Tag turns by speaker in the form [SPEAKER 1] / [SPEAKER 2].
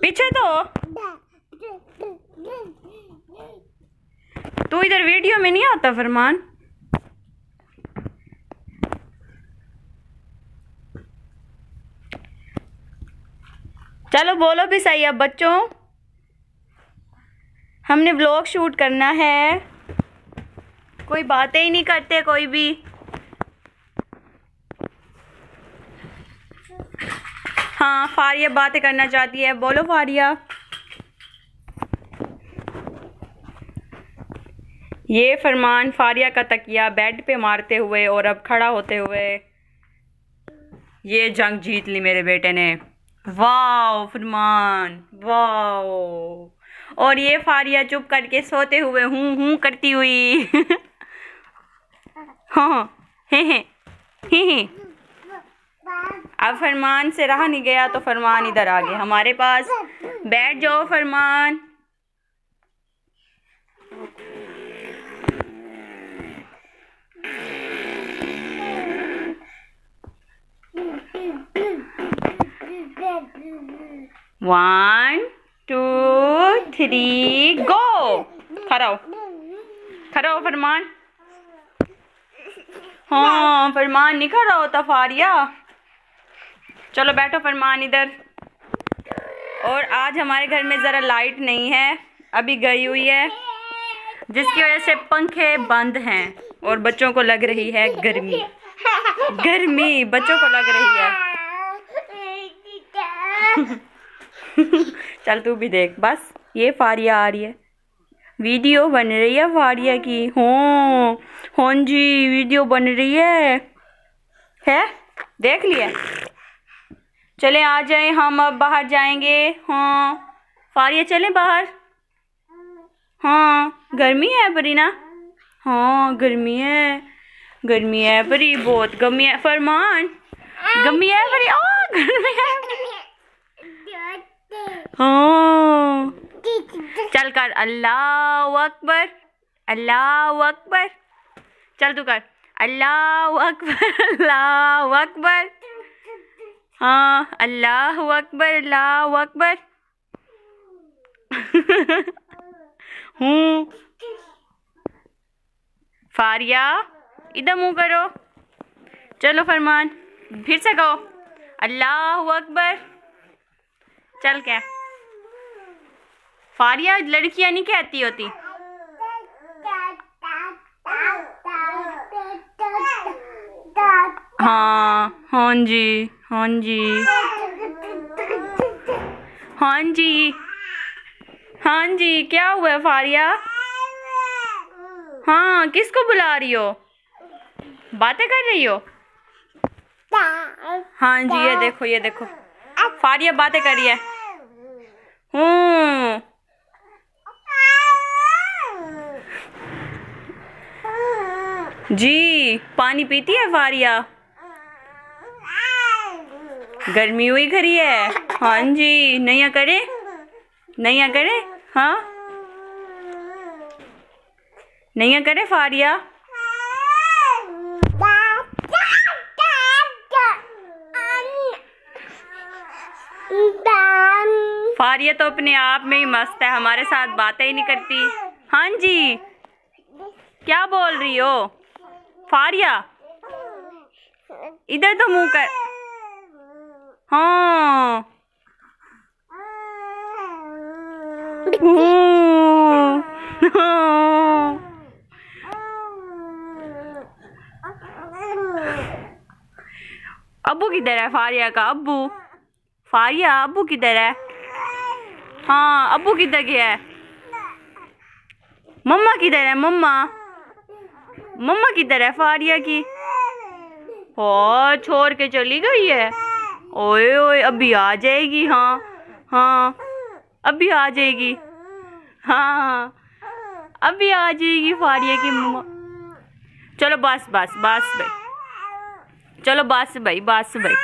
[SPEAKER 1] पीछे तो। तू इधर वीडियो में नहीं आता फरमान? चलो बोलो भी सही, अब बच्चों। हमने ब्लॉग शूट करना है। कोई बातें ही नहीं करते, कोई भी। हाँ फारिया बातें करना चाहती है। बोलो फारिया। ये फरमान फारिया का तकिया बेड पे मारते हुए और अब खड़ा होते हुए ये जंग जीत ली मेरे बेटे ने। Wow, Farman, wow. और ये फारिया चुप करके सोते हुए हूँ हूँ करती हुई। हाँ हे हे हे हे अब फरमान से रहा नहीं गया तो फरमान इधर आ गया। हमारे पास बैठ जाओ Farman. One two three go हो। खड़ा हो फरमान। हाँ फरमान नहीं खड़ा होता फारिया। चलो बैठो फरमान इधर। और आज हमारे घर में ज़रा लाइट नहीं है, अभी गई हुई है, जिसकी वजह से पंखे बंद हैं और बच्चों को लग रही है गर्मी। गर्मी, बच्चों को लग रही है। चल तू भी देख, बस ये फारिया आ रही है। वीडियो बन रही है फारिया की। हो हाँ जी, वीडियो बन रही है। है? देख लिया। चले आ जाए, हम अब बाहर जाएँगे। हाँ। फारिया, चले बाहर। हाँ। गर्मी है परी ना? हाँ गर्मी है। गर्मी है परी बहुत गर्मी है। फरमान, गर्मी है परी ओ, गर्मी है हाँ। चल कर, अल्लाह अकबर अल्लाह अकबर। चल तू कर, अल्लाह अकबर अल्लाह अकबर। हाँ अल्लाह अकबर अल्लाह अकबर। हूँ। फारिया, इधर मुँह करो। चलो फरमान, फिर से कहो। अल्लाह अकबर। चल क्या? फारिया लड़कियाँ नहीं कहती होती? हाँ हाँ जी। हाँ जी। हाँ जी। हाँ जी, क्या हुआ है फारिया? हाँ किसको बुला रही हो? बातें कर रही हो? हाँ जी, ये देखो ये देखो। फारिया, बातें कर करिए हूँ। जी, पानी पीती है फारिया? गर्मी हुई खरी है। हाँ जी, नैया करे? नैया करे? हाँ? नैया करे फारिया? फारिया तो अपने आप में ही मस्त है, हमारे साथ बातें ही नहीं करती। हाँ जी। क्या बोल रही हो? फारिया? इधर तो मुँह कर हाँ। अबू किधर है? फारिया का अबू फारिया अबू किधर है? हाँ अबू किधर गया है? मम्मा किधर है? मम्मा? मम्मा किधर है? फारिया की? और छोड़ के चली गई है? ओए ओए, अभी आ जाएगी हाँ हाँ अभी आ जाएगी। हाँ अभी आ जाएगी फारिया की मम्मा। चलो बस बस बस भाई। चलो बस भाई बस भाई।